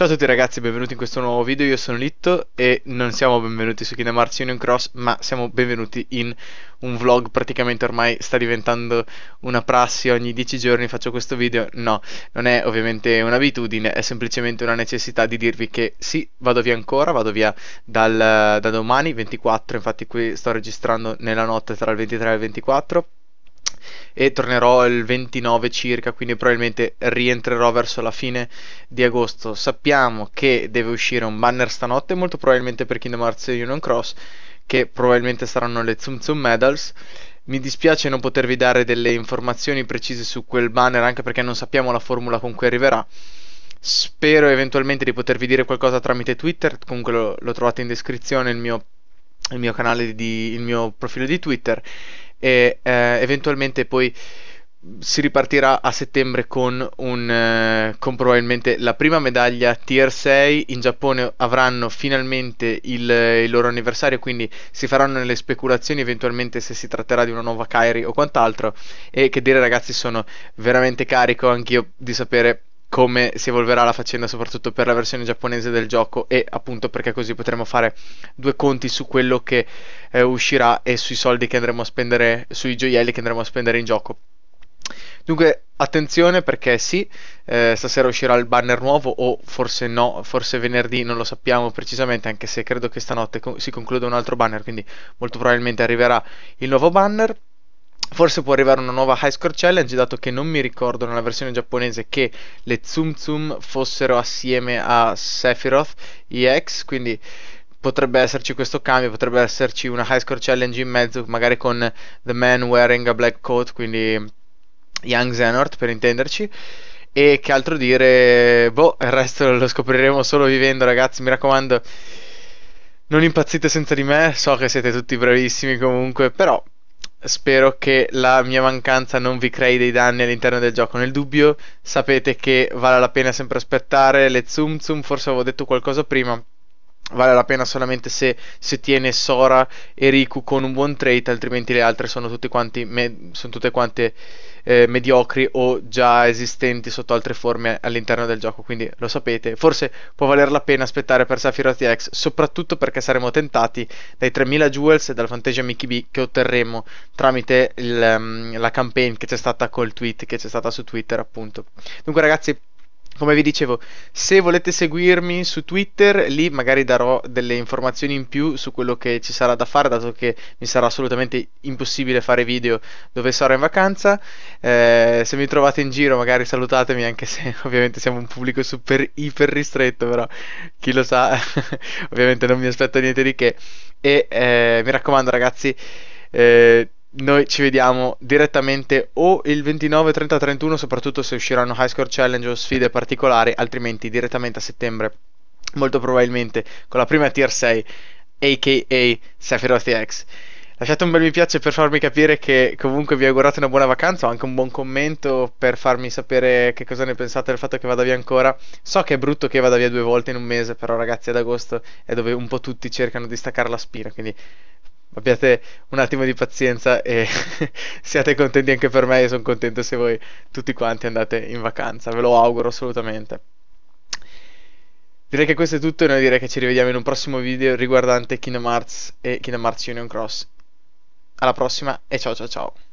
Ciao a tutti ragazzi, benvenuti in questo nuovo video, io sono Litto e non siamo benvenuti su Kingdom Hearts Union Cross, ma siamo benvenuti in un vlog, praticamente ormai sta diventando una prassi, ogni 10 giorni faccio questo video, no, non è ovviamente un'abitudine, è semplicemente una necessità di dirvi che sì, vado via ancora, vado via dal, da domani, 24, infatti qui sto registrando nella notte tra il 23 e il 24, e tornerò il 29 circa, quindi probabilmente rientrerò verso la fine di agosto. Sappiamo che deve uscire un banner stanotte, molto probabilmente per Kingdom Hearts Union Cross, che probabilmente saranno le Tsum Tsum Medals. Mi dispiace non potervi dare delle informazioni precise su quel banner, anche perché non sappiamo la formula con cui arriverà. Spero eventualmente di potervi dire qualcosa tramite Twitter, comunque lo, lo trovate in descrizione il mio, il mio di, il mio profilo di Twitter e eh, eventualmente poi si ripartirà a settembre con, un, eh, con probabilmente la prima medaglia tier 6 in Giappone avranno finalmente il, il, loro anniversario quindi si faranno le speculazioni eventualmente se si tratterà di una nuova Kairi o quant'altro. E che dire ragazzi sono veramente carico anch'io di sapere come si evolverà la faccenda soprattutto per la versione giapponese del gioco e appunto perché così potremo fare due conti su quello che eh, uscirà e sui soldi che andremo a spendere, sui gioielli che andremo a spendere in gioco. Dunque, attenzione perché sì, eh, stasera uscirà il banner nuovo o forse no, forse venerdì, non lo sappiamo precisamente, anche se credo che stanotte co- si concluda un altro banner, quindi molto probabilmente arriverà il nuovo banner. Forse può arrivare una nuova High Score Challenge, dato che non mi ricordo nella versione giapponese che le Tsum Tsum fossero assieme a Sephiroth EX, quindi potrebbe esserci questo cambio, potrebbe esserci una High Score Challenge in mezzo, magari con The Man Wearing a Black Coat, quindi Young Xehanort per intenderci. E che altro dire, boh, il resto lo scopriremo solo vivendo, ragazzi, mi raccomando. Non impazzite senza di me, so che siete tutti bravissimi comunque, però Spero che la mia mancanza non vi crei dei danni all'interno del gioco. Nel dubbio, sapete che vale la pena sempre aspettare le Tsum Tsum. Forse avevo detto qualcosa prima. Vale la pena solamente se, se tiene Sora e Riku con un buon trait, altrimenti le altre sono, tutte quanti me, sono tutte quante eh, mediocri o già esistenti sotto altre forme all'interno del gioco, quindi lo sapete. Forse può valer la pena aspettare per Sephiroth X, soprattutto perché saremo tentati dai 3000 jewels e dal Fantasia Mickey B che otterremo tramite il, um, la campaign che c'è stata col tweet, che c'è stata su Twitter appunto. Dunque ragazzi, come vi dicevo, se volete seguirmi su Twitter, lì magari darò delle informazioni in più su quello che ci sarà da fare, dato che mi sarà assolutamente impossibile fare video dove sarò in vacanza. Eh, se mi trovate in giro, magari salutatemi, anche se ovviamente siamo un pubblico super iper ristretto, però chi lo sa, ovviamente non mi aspetto niente di che. E eh, mi raccomando, ragazzi. Eh, noi ci vediamo direttamente o il 29, 30, 31, soprattutto se usciranno High Score Challenge o sfide particolari, altrimenti direttamente a settembre, molto probabilmente con la prima tier 6, aka Sephiroth X. Lasciate un bel mi piace per farmi capire che comunque vi augurate una buona vacanza o anche un buon commento per farmi sapere che cosa ne pensate del fatto che vada via ancora. So che è brutto che vada via due volte in un mese, però ragazzi ad agosto è dove un po' tutti cercano di staccare la spina, quindi abbiate un attimo di pazienza e siate contenti anche per me. Io sono contento se voi tutti quanti andate in vacanza, ve lo auguro assolutamente. Direi che questo è tutto e noi direi che ci rivediamo in un prossimo video riguardante Kingdom Hearts e Kingdom Hearts Union Cross. Alla prossima e ciao ciao ciao.